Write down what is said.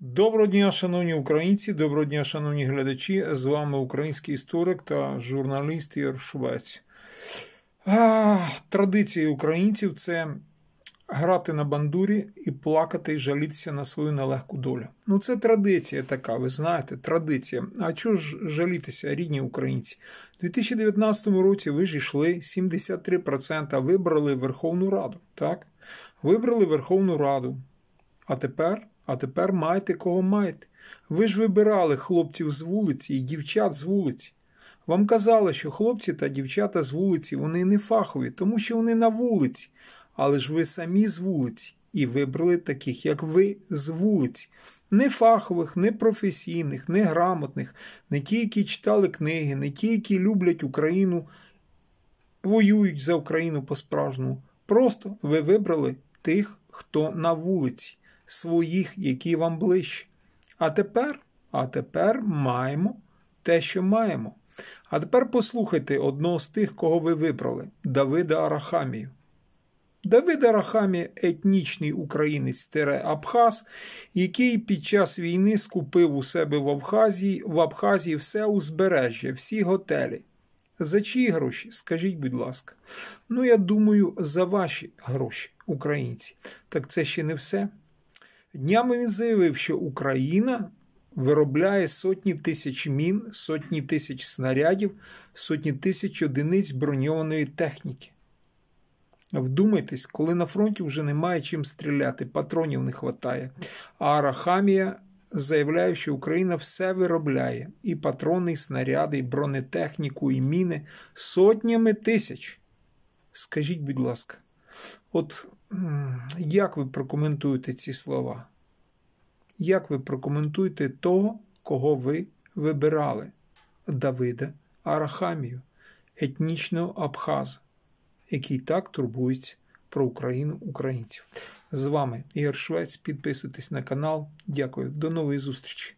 Доброго дня, шановні українці, доброго дня, шановні глядачі. З вами український історик та журналіст Швець. Традиції українців це грати на бандурі і плакати і жалітися на свою нелегку долю. Ну, це традиція така, ви знаєте, традиція. А чого ж жалітися, рідні українці? У 2019 році ви ж йшли 73%, вибрали Верховну Раду. Так? Вибрали Верховну Раду. А тепер. А тепер маєте кого маєте. Ви ж вибирали хлопців з вулиці і дівчат з вулиці. Вам казали, що хлопці та дівчата з вулиці вони не фахові, тому що вони на вулиці. Але ж ви самі з вулиці і вибрали таких, як ви, з вулиці. Не фахових, не професійних, не грамотних, не ті, які читали книги, не ті, які люблять Україну, воюють за Україну по-справжньому. Просто ви вибрали тих, хто на вулиці своїх, які вам ближче. А тепер, а тепер маємо те, що маємо. А тепер послухайте одного з тих, кого ви вибрали Давида Арахамію. Давид Арахамі етнічний українець тере Абхаз, який під час війни скупив у себе в Абхазії в Абхазії все узбережжя, всі готелі. За чиї гроші? Скажіть, будь ласка. Ну, я думаю, за ваші гроші, українці. Так це ще не все. Днями він заявив, що Україна виробляє сотні тисяч мін, сотні тисяч снарядів, сотні тисяч одиниць броньованої техніки. Вдумайтесь, коли на фронті вже немає чим стріляти, патронів не вистачає. А Арахамія заявляє, що Україна все виробляє: і патрони, і снаряди, і бронетехніку, і міни сотнями тисяч. Скажіть, будь ласка, от як ви прокоментуєте ці слова? Як ви прокоментуєте того, кого ви вибирали? Давида Арахамію, етнічного Абхаза, який так турбується про Україну українців? З вами Ігор Швець. Підписуйтесь на канал. Дякую, до нової зустрічі!